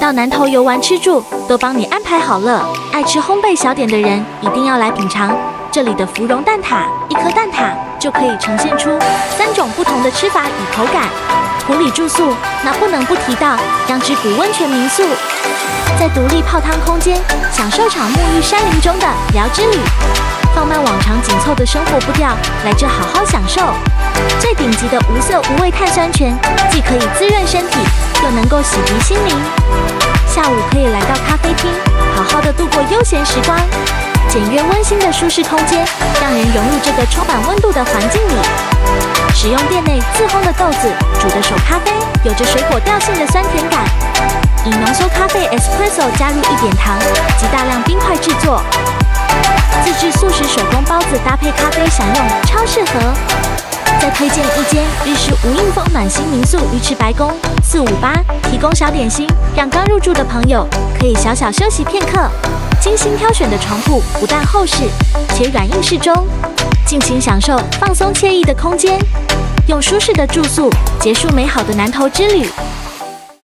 到南头游玩吃住都帮你安排好了。爱吃烘焙小点的人一定要来品尝这里的芙蓉蛋挞，一颗蛋挞就可以呈现出三种不同的吃法与口感。湖里住宿，那不能不提到央之谷温泉民宿，在独立泡汤空间，享受场沐浴山林中的疗之旅，放慢往常紧凑的生活步调，来这好好享受。最顶级的无色无味碳酸泉，既可以滋润身，能够洗涤心灵。下午可以来到咖啡厅，好好的度过悠闲时光。简约温馨的舒适空间，让人融入这个充满温度的环境里。使用店内自烘的豆子煮的手咖啡，有着水果调性的酸甜感。以浓缩咖啡 espresso 加入一点糖及大量冰块制作，自制素食手工包子搭配咖啡享用，超适合。推荐一间日式无印风暖心民宿鱼池白宫四五八，提供小点心，让刚入住的朋友可以小小休息片刻。精心挑选的床铺不但厚实，且软硬适中，尽情享受放松惬意的空间，用舒适的住宿结束美好的南投之旅。